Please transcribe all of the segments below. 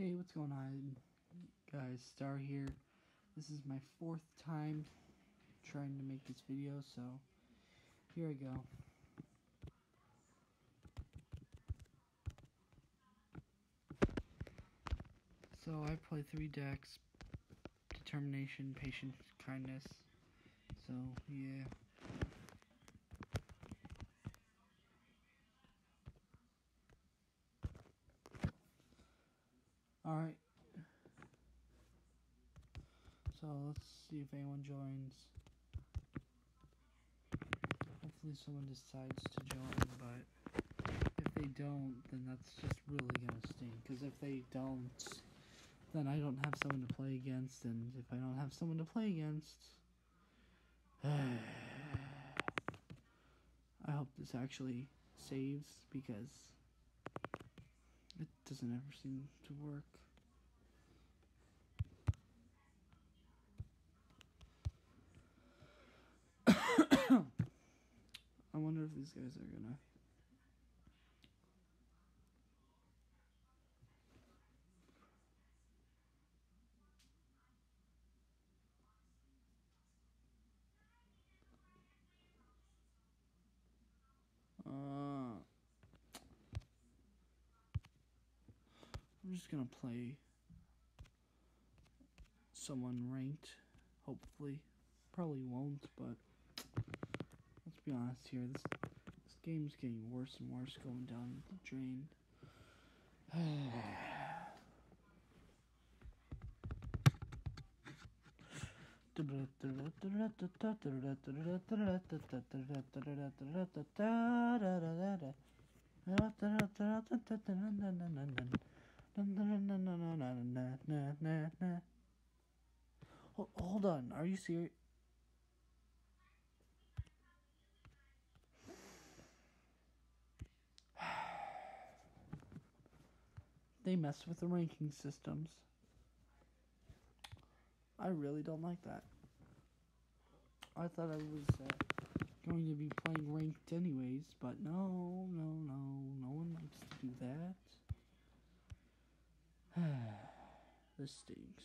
Hey, what's going on, guys? Star here. This is my fourth time trying to make this video, so here I go. So I play three decks: determination, patience, kindness. So yeah. Alright. So let's see if anyone joins. Hopefully someone decides to join, but if they don't, then that's just really gonna stink. Because if they don't, then I don't have someone to play against, and if I don't have someone to play against, I hope this actually saves because it doesn't ever seem to work. I wonder if these guys are gonna. Uh, I'm just gonna play someone ranked, hopefully. Probably won't, but be honest here. This this game's getting worse and worse, going down the drain. Hold on, are you serious? They mess with the ranking systems. I really don't like that. I thought I was uh, going to be playing ranked anyways, but no, no, no, no one likes to do that. this stinks.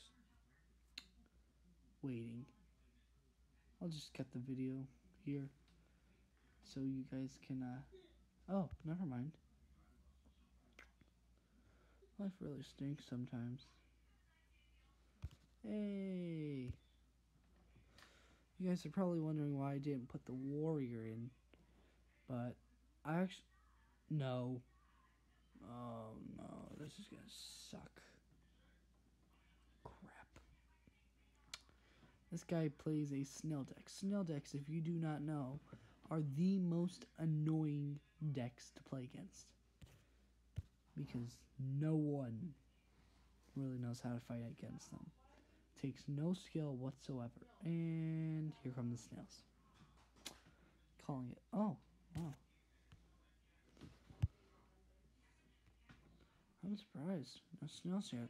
Waiting. I'll just cut the video here so you guys can, uh, oh, never mind. Life really stinks sometimes. Hey! You guys are probably wondering why I didn't put the warrior in. But I actually. No. Oh no, this is gonna suck. Crap. This guy plays a snail deck. Snail decks, if you do not know, are the most annoying decks to play against. Because no one really knows how to fight against them. Takes no skill whatsoever. And here come the snails. Calling it. Oh, wow. I'm surprised. No snails yet.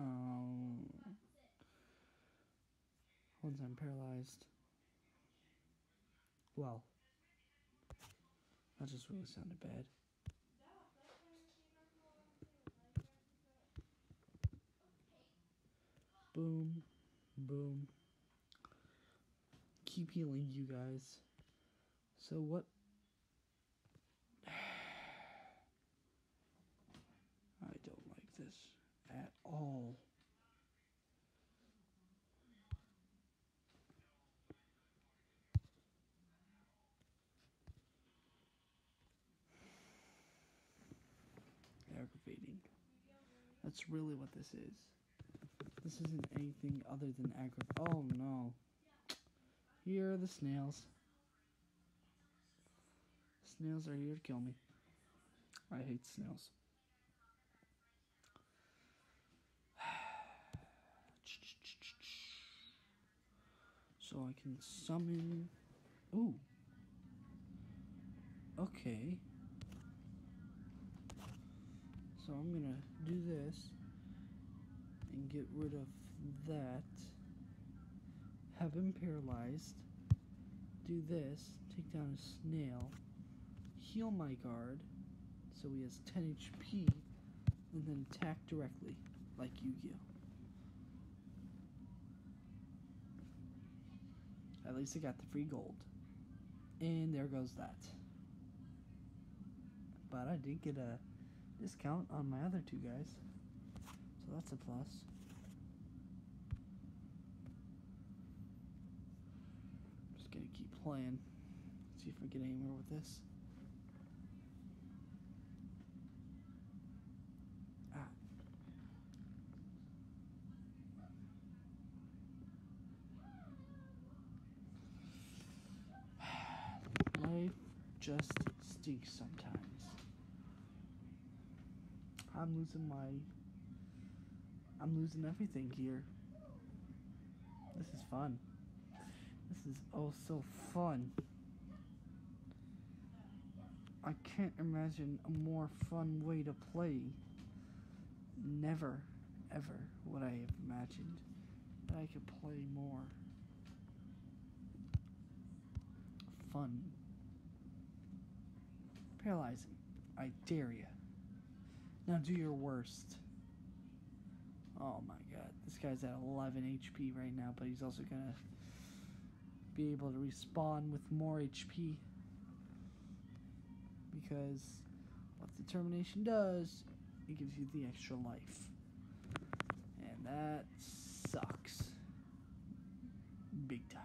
Um, once I'm paralyzed. Well, that just really sounded bad. Boom, boom. Keep healing, you guys. So, what? I don't like this at all. Aggravating. That's really what this is. This isn't anything other than aggro. Oh no. Here are the snails. Snails are here to kill me. I hate snails. So I can summon. Ooh. Okay. So I'm gonna do this and get rid of that. Have him paralyzed. Do this. Take down a snail. Heal my guard. So he has 10 HP. and then attack directly, like Yu-Gi-Oh. At least I got the free gold. And there goes that. But I did get a discount on my other two guys. So that's a plus. I'm Just gonna keep playing. See if we get anywhere with this. Ah. Life just stinks sometimes. I'm losing my. I'm losing everything here. This is fun. This is oh so fun. I can't imagine a more fun way to play. Never, ever would I have imagined that I could play more. Fun. Paralyzing. I dare you. Now do your worst. Oh my god. This guy's at 11 HP right now, but he's also gonna be able to respawn with more HP. Because what determination does, it gives you the extra life. And that sucks. Big time.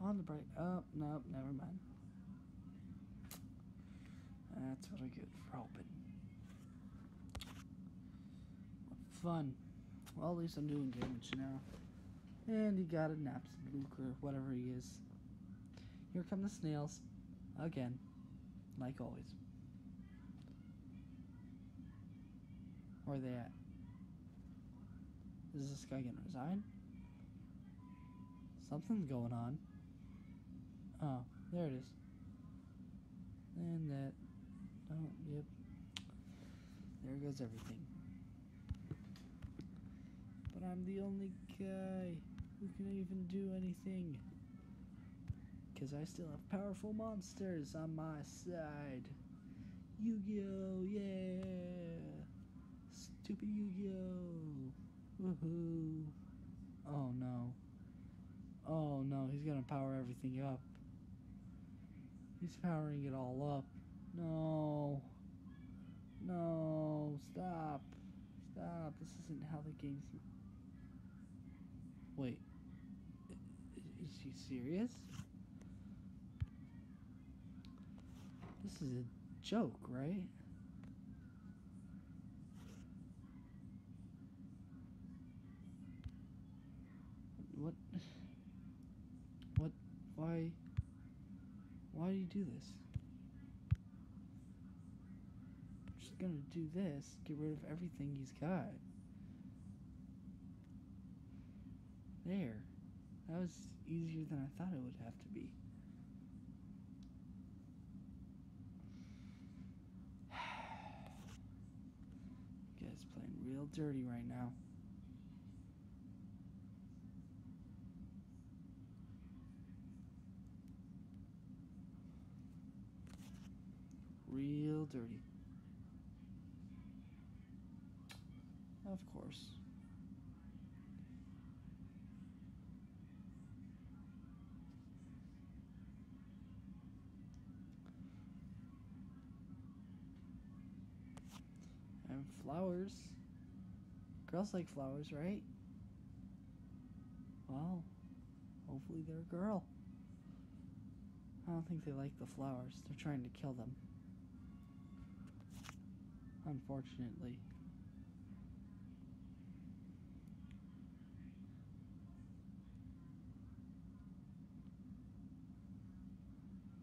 On the bright. Oh, no, never mind. That's what I get for hoping. Fun. Well, at least I'm doing damage now. And he got a Napstablook or whatever he is. Here come the snails. Again. Like always. Where are they at? Is this guy gonna resign? Something's going on. Oh, there it is. And that. Oh, yep. There goes everything. I'm the only guy who can even do anything. Because I still have powerful monsters on my side. Yu Gi Oh! Yeah! Stupid Yu Gi Oh! Woohoo! Oh no. Oh no, he's gonna power everything up. He's powering it all up. No. No. Stop. Stop. This isn't how the game's. Wait. Is she serious? This is a joke, right? What? What? Why? Why do you do this? Just gonna do this, get rid of everything he's got. There. That was easier than I thought it would have to be. You guys playing real dirty right now. Real dirty. Of course. And flowers. Girls like flowers, right? Well, hopefully they're a girl. I don't think they like the flowers. They're trying to kill them. Unfortunately.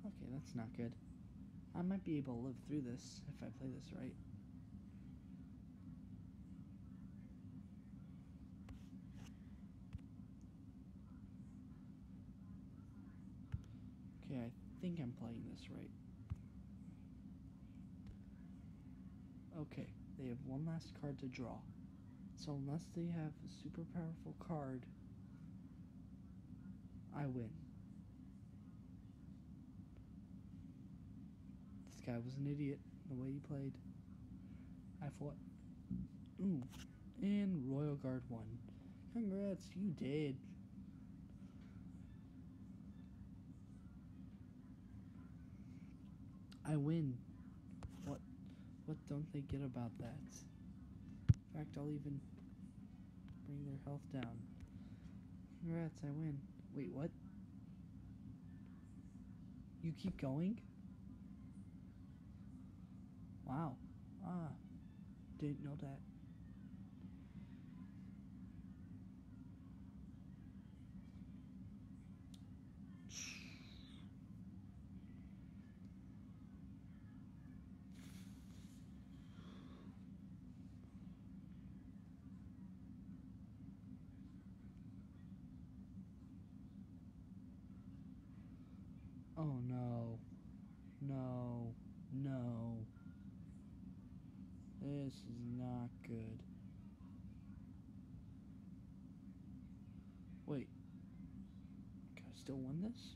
Okay, that's not good. I might be able to live through this if I play this right. Okay, I think This right. Okay, they have one last card to draw. So unless they have a super powerful card, I win. This guy was an idiot the way he played. I fought. Ooh, and Royal Guard won. Congrats, you did. I win. What? What don't they get about that? In fact, I'll even bring their health down. Congrats, I win. Wait, what? You keep going? Wow. Ah. Didn't know that. Oh no. No. No. This is not good. Wait. Can I still win this?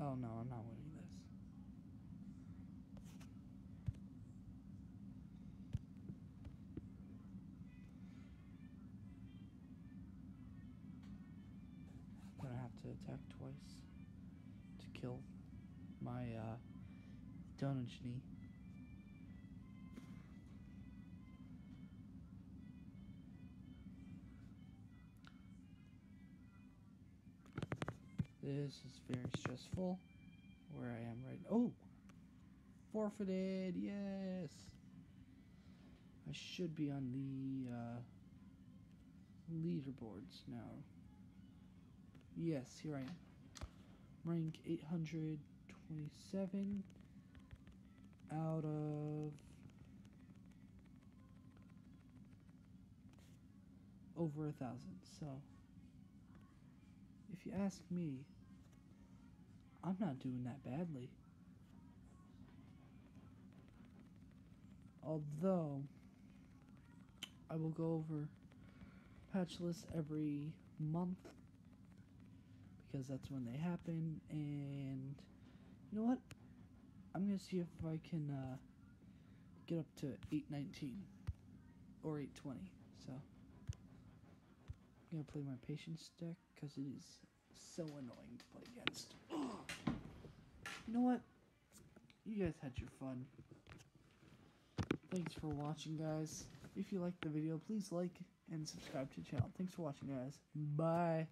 Oh no, I'm not winning this. I'm gonna have to attack twice to kill my uh Donagini. This is very stressful. Where I am right Oh! Forfeited! Yes! I should be on the uh, leaderboards now. Yes, here I am. Rank 827 out of over a thousand. So, if you ask me, I'm not doing that badly. Although, I will go over patch lists every month because that's when they happen. And you know what? I'm gonna see if I can uh, get up to 819 or 820. So I'm gonna play my patience deck because it is so annoying to play against. You know what? You guys had your fun. Thanks for watching, guys. If you liked the video, please like and subscribe to the channel. Thanks for watching, guys. Bye.